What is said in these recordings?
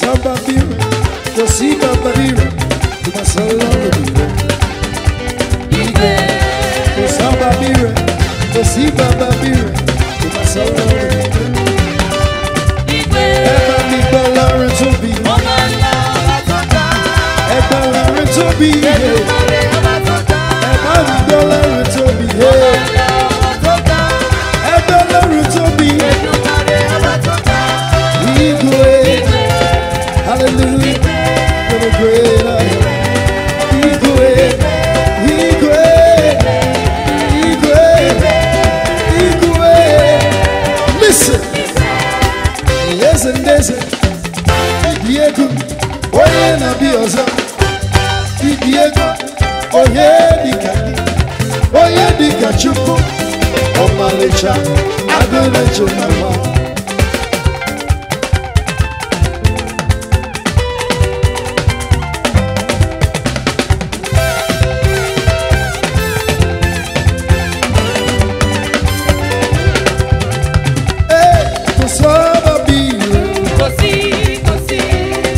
sábàbí rẹ̀ kò sí bàbàbí rẹ̀ kò má sálọ́ọ̀bì rẹ̀. Ibẹ̀ kò sábàbí rẹ̀ kò sí bàbàbí rẹ̀ kò má sálọ́ọ̀bì rẹ̀. Ibẹ̀ ẹ bá mi gbọ́ láàrin tóbi. Ọmọ ńlá bàtàkà. Ẹ gbọ́ láàrin tóbi. Ẹ lè parí. onye na-abịa ọzọ ịdị ego onye dịka onye dịka chukwu ọmalịcha adịrịjụ na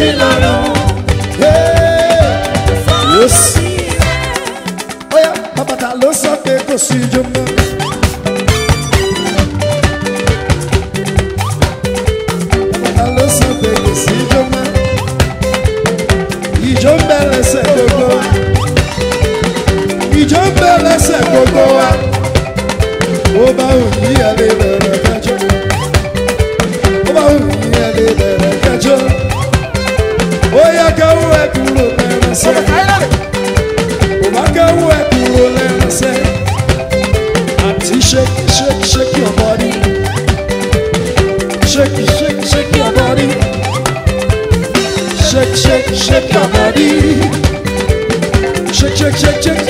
ti Yes. Oya, bàbá ta ló sọ pé kò sí ijó mọ́. Bàbá ta ló sọ pé kò sí ijó mọ́. bẹ̀rẹ̀ sẹ̀ gbogbo wa. Ijó bá òyìn ẹ̀ lọ. shake your body. Shake, shake, shake, shake.